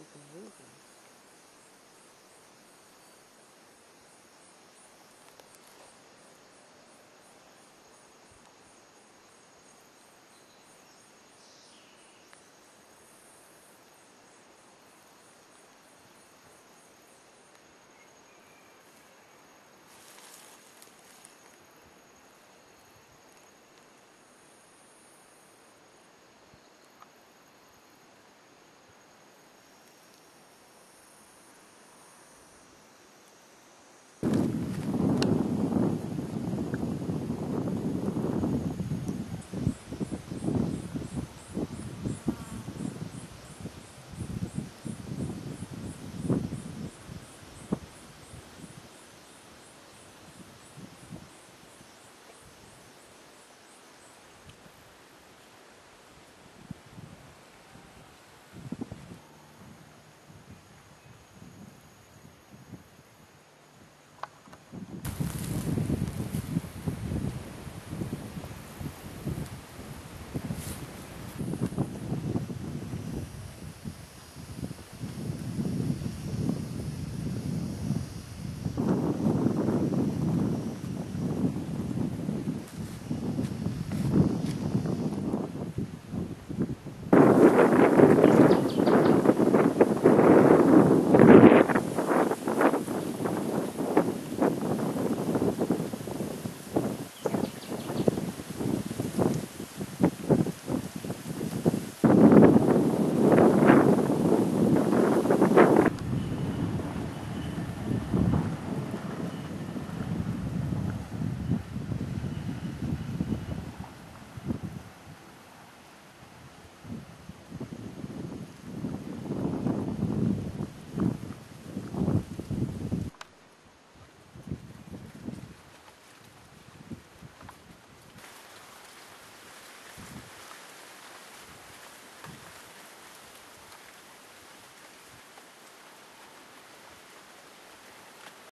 keep them moving.